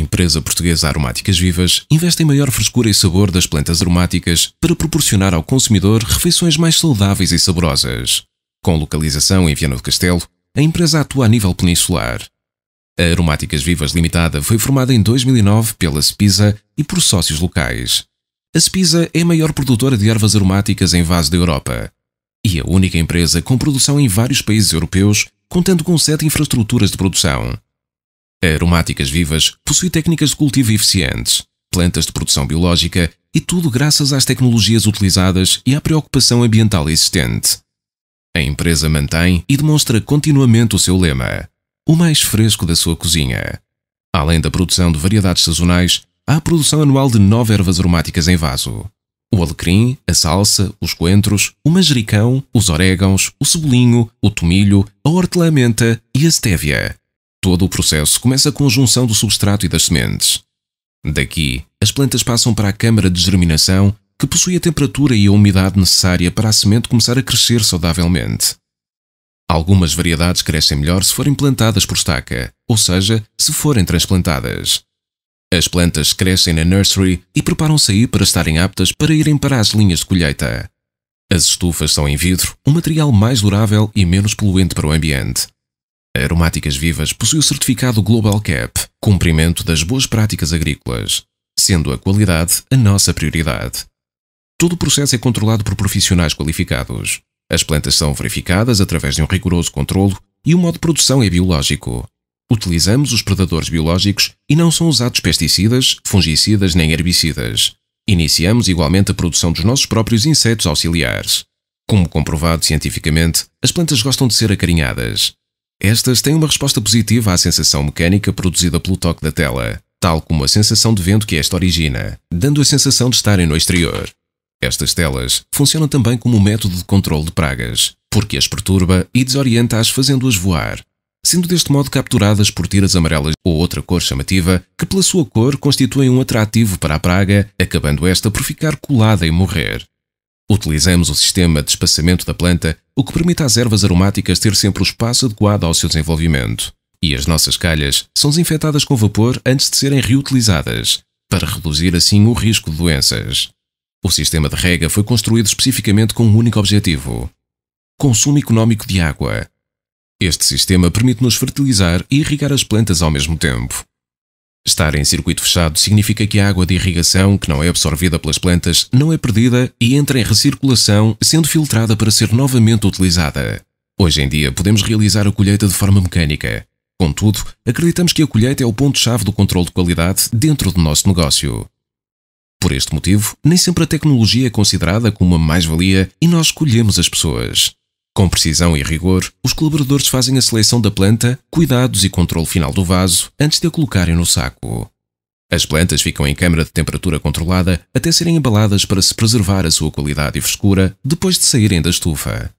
empresa portuguesa Aromáticas Vivas investe em maior frescura e sabor das plantas aromáticas para proporcionar ao consumidor refeições mais saudáveis e saborosas. Com localização em Viana do Castelo, a empresa atua a nível peninsular. A Aromáticas Vivas Limitada foi formada em 2009 pela Spisa e por sócios locais. A Spisa é a maior produtora de ervas aromáticas em vaso da Europa e a única empresa com produção em vários países europeus, contando com sete infraestruturas de produção. Aromáticas Vivas possui técnicas de cultivo eficientes, plantas de produção biológica e tudo graças às tecnologias utilizadas e à preocupação ambiental existente. A empresa mantém e demonstra continuamente o seu lema: o mais fresco da sua cozinha. Além da produção de variedades sazonais, há a produção anual de nove ervas aromáticas em vaso. O alecrim, a salsa, os coentros, o manjericão, os orégãos, o cebolinho, o tomilho, a hortelã-menta e a stevia. Todo o processo começa com a junção do substrato e das sementes. Daqui, as plantas passam para a câmara de germinação, que possui a temperatura e a umidade necessária para a semente começar a crescer saudavelmente. Algumas variedades crescem melhor se forem plantadas por estaca, ou seja, se forem transplantadas. As plantas crescem na nursery e preparam-se aí para estarem aptas para irem para as linhas de colheita. As estufas são em vidro, um material mais durável e menos poluente para o ambiente. Aromáticas Vivas possui o certificado Global Cap, cumprimento das boas práticas agrícolas, sendo a qualidade a nossa prioridade. Todo o processo é controlado por profissionais qualificados. As plantas são verificadas através de um rigoroso controlo e o modo de produção é biológico. Utilizamos os predadores biológicos e não são usados pesticidas, fungicidas nem herbicidas. Iniciamos igualmente a produção dos nossos próprios insetos auxiliares. Como comprovado cientificamente, as plantas gostam de ser acarinhadas. Estas têm uma resposta positiva à sensação mecânica produzida pelo toque da tela, tal como a sensação de vento que esta origina, dando a sensação de estarem no exterior. Estas telas funcionam também como um método de controle de pragas, porque as perturba e desorienta-as fazendo-as voar, sendo deste modo capturadas por tiras amarelas ou outra cor chamativa que pela sua cor constituem um atrativo para a praga, acabando esta por ficar colada e morrer. Utilizamos o sistema de espaçamento da planta, o que permite às ervas aromáticas ter sempre o espaço adequado ao seu desenvolvimento. E as nossas calhas são desinfetadas com vapor antes de serem reutilizadas, para reduzir assim o risco de doenças. O sistema de rega foi construído especificamente com um único objetivo: consumo económico de água. Este sistema permite-nos fertilizar e irrigar as plantas ao mesmo tempo. Estar em circuito fechado significa que a água de irrigação, que não é absorvida pelas plantas, não é perdida e entra em recirculação, sendo filtrada para ser novamente utilizada. Hoje em dia podemos realizar a colheita de forma mecânica. Contudo, acreditamos que a colheita é o ponto-chave do controle de qualidade dentro do nosso negócio. Por este motivo, nem sempre a tecnologia é considerada como uma mais-valia e nós escolhemos as pessoas. Com precisão e rigor, os colaboradores fazem a seleção da planta, cuidados e controle final do vaso antes de a colocarem no saco. As plantas ficam em câmara de temperatura controlada até serem embaladas para se preservar a sua qualidade e frescura depois de saírem da estufa.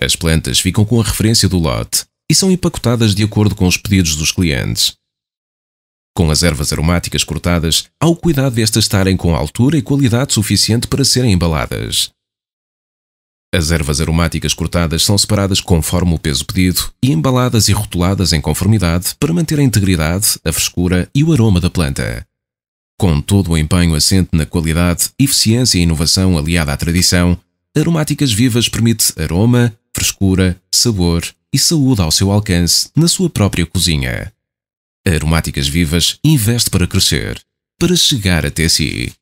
As plantas ficam com a referência do lote e são empacotadas de acordo com os pedidos dos clientes. Com as ervas aromáticas cortadas, há o cuidado de estas estarem com altura e qualidade suficiente para serem embaladas. As ervas aromáticas cortadas são separadas conforme o peso pedido e embaladas e rotuladas em conformidade para manter a integridade, a frescura e o aroma da planta. Com todo o empenho assente na qualidade, eficiência e inovação aliada à tradição, Aromáticas Vivas permite aroma, frescura, sabor e saúde ao seu alcance na sua própria cozinha. Aromáticas Vivas investe para crescer, para chegar até si.